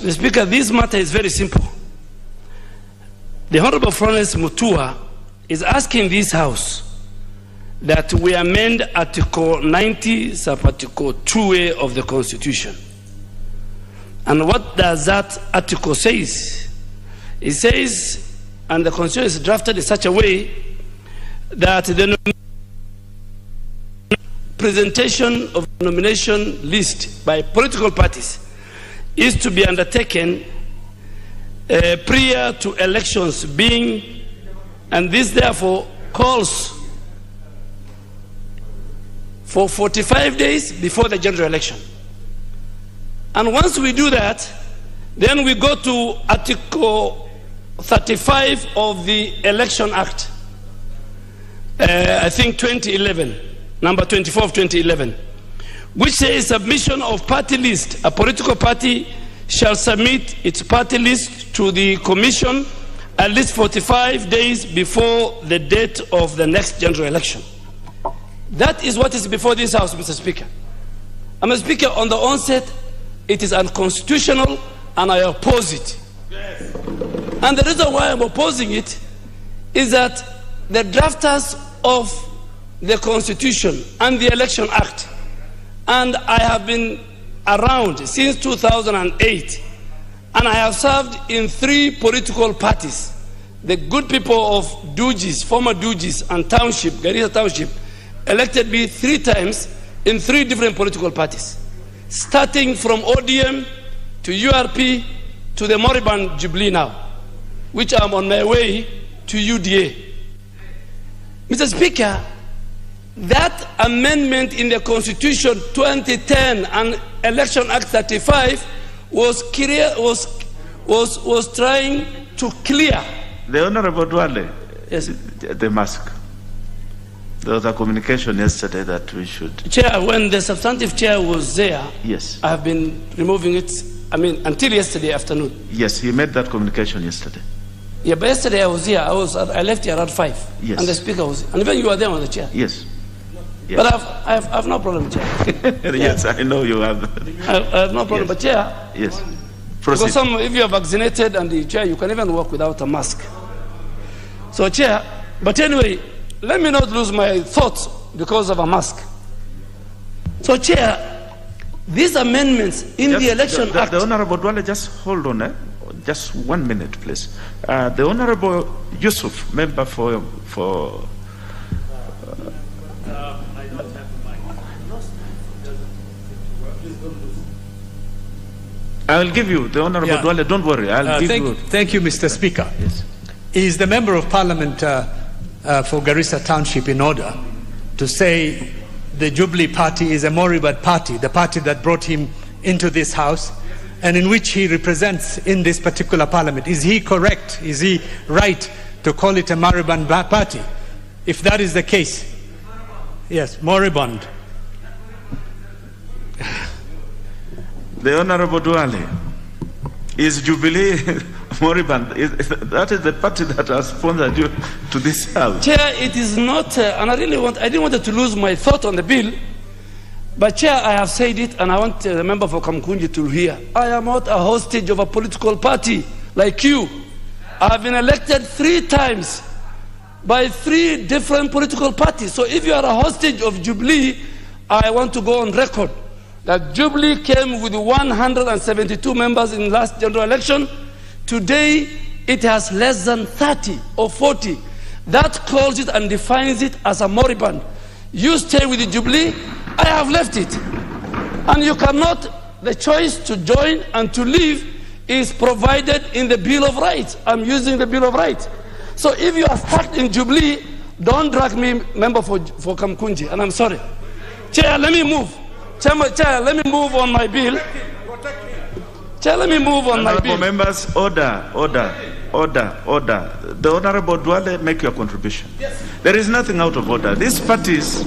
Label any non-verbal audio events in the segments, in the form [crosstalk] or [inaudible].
The Speaker, this matter is very simple. The Honorable Florence Mutua is asking this House that we amend Article 90, sub-article 2A of the Constitution. And what does that article says? It says, and the Constitution is drafted in such a way that the presentation of nomination list by political parties is to be undertaken uh, prior to elections being, and this therefore calls for 45 days before the general election. And once we do that, then we go to Article 35 of the Election Act, uh, I think 2011, number 24 of 2011, which says submission of party list. A political party shall submit its party list to the commission at least 45 days before the date of the next general election. That is what is before this House, Mr. Speaker. I'm a Speaker, on the onset, it is unconstitutional and I oppose it. Yes. And the reason why I'm opposing it is that the drafters of the Constitution and the Election Act, and I have been around since 2008, and I have served in three political parties. The good people of Dujis, former Dujis and Township, Garissa Township, elected me three times in three different political parties, starting from ODM to URP to the Moriband Jubilee now, which I'm on my way to UDA. Mr. Speaker, that amendment in the Constitution 2010 and Election Act 35 was, clear, was, was, was trying to clear. The Honorable Duale, Yes. the mask. There was a communication yesterday that we should. Chair, when the substantive chair was there, Yes. I have been removing it, I mean, until yesterday afternoon. Yes, he made that communication yesterday. Yeah, but yesterday I was here. I was I left here around five. Yes. And the speaker was, and even you were there on the chair. Yes. Yes. But I've, I've, I've no problem, chair. [laughs] yes, I know you have. I, I have no problem. Yes. But chair, Yes. because some, if you are vaccinated and the chair, you can even walk without a mask. So chair, but anyway, let me not lose my thoughts because of a mask. So chair, these amendments in Just- the election the, the, act. the Honorable Duale, just hold on, eh? Just one minute, please. Uh, the Honorable Yusuf, member for for. I will give you the Honorable Yeah. Duale. Don't worry, I'll Uh, give thank, you. thank you, Mr. Speaker. Yes. Is the Member of Parliament uh, uh, for Garissa Township in order to say the Jubilee Party is a Moribad party, the party that brought him into this House, and in which he represents in this particular Parliament? Is he correct? Is he right to call it a Moriband ba- party? If that is the case, yes, Moribund. The Honorable Duale is Jubilee [laughs] Moriband. Is, that is the party that has sponsored you to this house. Chair, it is not, uh, and I really want, I didn't want to lose my thought on the bill, but Chair, I have said it, and I want uh, the member for Kamukunji to hear. I am not a hostage of a political party like you. I have been elected three times by three different political parties. So if you are a hostage of Jubilee, I want to go on record that Jubilee came with 172 members in last general election. Today, it has less than 30 or 40. That calls it and defines it as a moribund. You stay with the Jubilee, I have left it. And you cannot, the choice to join and to leave is provided in the Bill of Rights. I'm using the Bill of Rights. So if you are stuck in Jubilee, don't drag me, member for, for Kamukunji, and I'm sorry. Chair, let me move. Chair, Chair, let me move on my bill. Chair, let me move on my Honorable bill. members, order, order, order, order. The Honorable Duale, make your contribution. There is nothing out of order. These parties,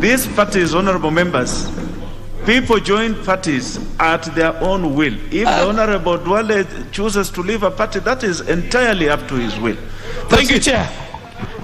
these parties, honorable members, people join parties at their own will. If the uh, Honorable Duale chooses to leave a party, that is entirely up to his will. Thank you, Chair.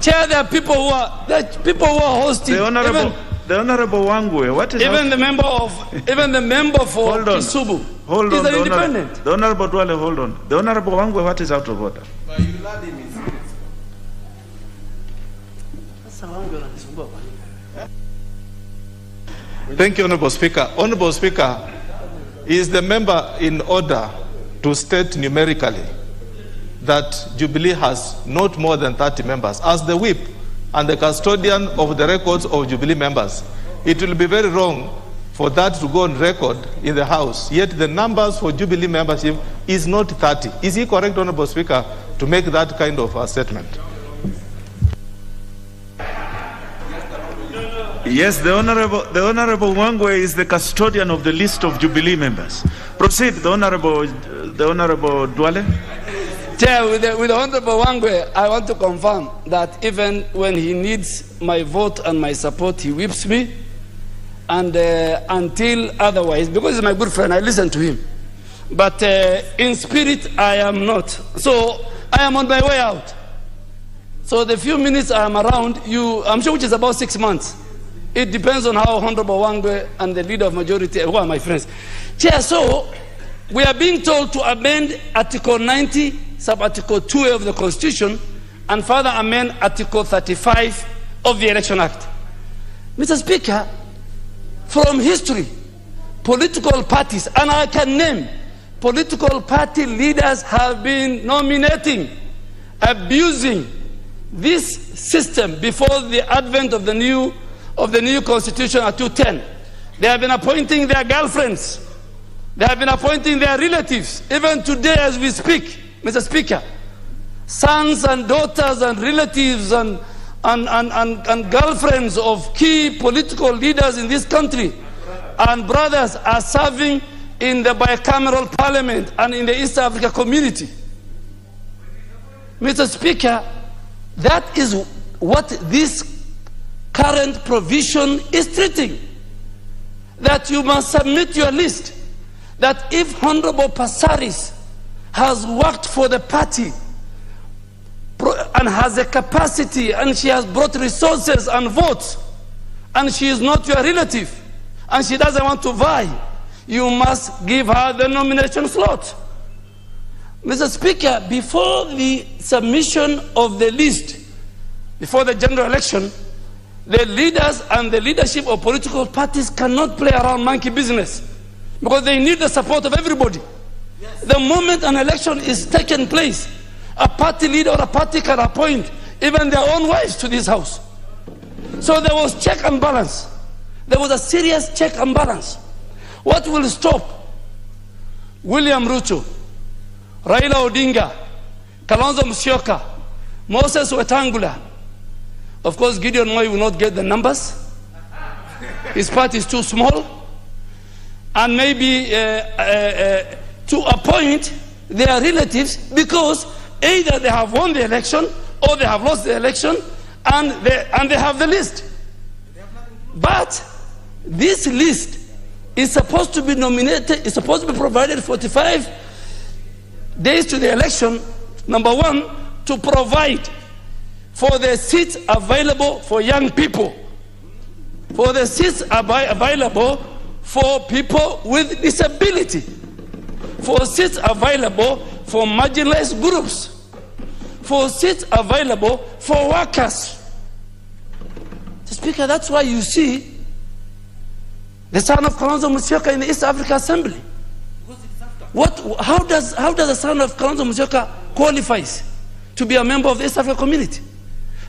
Chair, there are people who are, there are people who are hosting. The Honorable, Even, the Honorable Wangwe, what is even the member of, even the member for Hold on. Kisumu. Hold He's on. an the, independent. the Honorable Duale, hold on. The Honorable Wangwe, what is out of order? Thank you, Honorable Speaker. Honorable Speaker, is the member in order to state numerically that Jubilee has not more than 30 members? As the whip and the custodian of the records of Jubilee members, it will be very wrong for that to go on record in the House. Yet the numbers for Jubilee membership is not 30. Is he correct, Honorable Speaker, to make that kind of a statement? Yes, the Honorable, the Honorable Wangwe is the custodian of the list of Jubilee members. Proceed, the Honorable, the Honorable Duale. Chair, with the, with the Honorable Wangwe, I want to confirm that even when he needs my vote and my support, he whips me. And uh, until otherwise, because he's my good friend, I listen to him. But uh, in spirit, I am not. So I am on my way out. So the few minutes I am around, you, I'm sure which is about six months. It depends on how Honorable Wangwe and the leader of majority, who are my friends. Chair, so we are being told to amend Article 90, sub-Article 2 of the Constitution, and further amend Article 35 of the Election Act. Mr. Speaker, from history, political parties, and I can name political party leaders have been nominating, abusing this system before the advent of the new of the new constitution at 210. They have been appointing their girlfriends. They have been appointing their relatives. Even today, as we speak, Mr. Speaker, sons and daughters and relatives and, and, and, and, and girlfriends of key political leaders in this country and brothers are serving in the bicameral parliament and in the East Africa community. Mr. Speaker, that is what this current provision is treating. That you must submit your list. That if Honorable Passaris has worked for the party and has a capacity and she has brought resources and votes and she is not your relative and she doesn't want to vie, you must give her the nomination slot. Mr. Speaker, before the submission of the list, before the general election, the leaders and the leadership of political parties cannot play around monkey business because they need the support of everybody. The moment an election is taking place, a party leader or a party can appoint even their own wives to this house. So there was check and balance. There was a serious check and balance. What will stop William Ruto, Raila Odinga, Kalonzo Musyoka, Moses Wetangula? Of course, Gideon Moi will not get the numbers. His party is too small. And maybe uh, uh, uh, to appoint their relatives because either they have won the election or they have lost the election and they, and they have the list. But this list is supposed to be nominated, is supposed to be provided 45 days to the election, number one, to provide for the seats available for young people, for the seats available for people with disability, for seats available for marginalized groups, for seats available for workers. Mr. Speaker, that's why you see the son of Kalonzo Musyoka in the East Africa Assembly. What, how, does, how does the son of Kalonzo Musyoka qualifies to be a member of the East Africa community?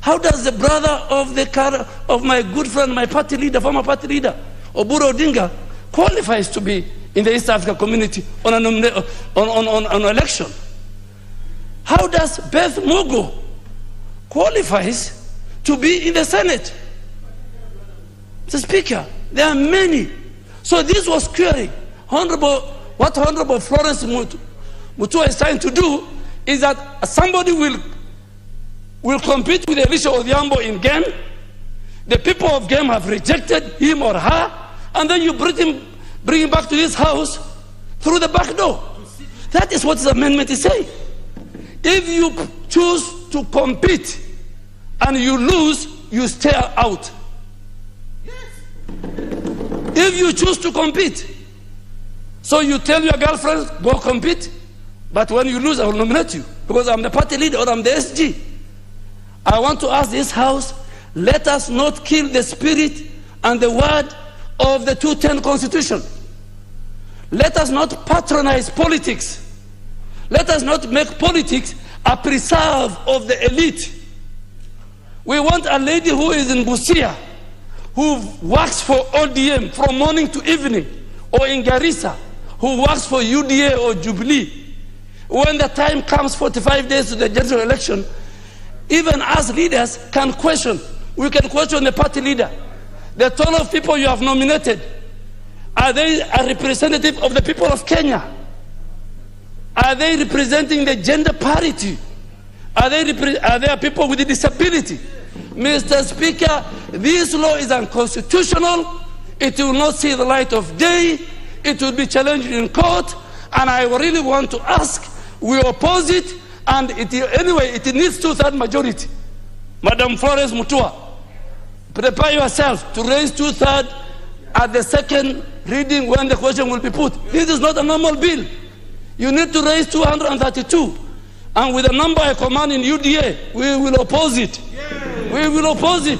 How does the brother of, the, car- of my good friend, my party leader, former party leader, Oburu Odinga, qualifies to be in the East Africa community on an on, on, on, on election? How does Beth Mugo qualifies to be in the Senate? The Speaker, there are many. So this was querying. Honorable, what Honorable Florence Mut- Mutua is trying to do is that somebody will, will compete with Elisha Odhiambo in Gem. The people of Gem have rejected him or her, and then you bring him, bring him back to this house through the back door. That is what this amendment is saying. If you choose to compete and you lose, you stay out. If you choose to compete. So you tell your girlfriend, go compete, but when you lose, I will nominate you because I'm the party leader or I'm the SG. I want to ask this House, let us not kill the spirit and the word of the 210 Constitution. Let us not patronize politics. Let us not make politics a preserve of the elite. We want a lady who is in Busia, who works for ODM from morning to evening, or in Garissa, who works for UDA or Jubilee. When the time comes, 45 days to the general election, even as leaders can question. We can question the party leader. The 12 people you have nominated, are they a representative of the people of Kenya? Are they representing the gender parity? Are they, are there people with a disability? Mr. Speaker, this law is unconstitutional. It will not see the light of day. It will be challenged in court. And I really want to ask, we oppose it. And it, anyway, it needs two-thirds majority. Madam Florence Mutua, prepare yourself to raise two-thirds at the second reading when the question will be put. This is not a normal bill. You need to raise 232. And with the number I command in UDA, we will oppose it. We will oppose it.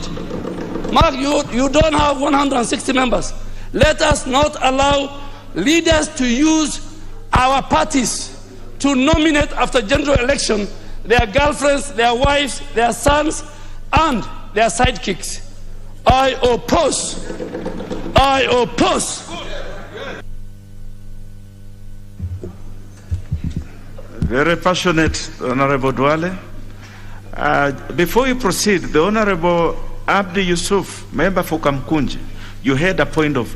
Mark, you, you don't have 160 members. Let us not allow leaders to use our parties to nominate after general election their girlfriends, their wives, their sons, and their sidekicks. I oppose. I oppose. Very passionate, Honorable Duale. Uh, before you proceed, the Honorable Abdi Yusuf, member for Kamukunji, you had a point of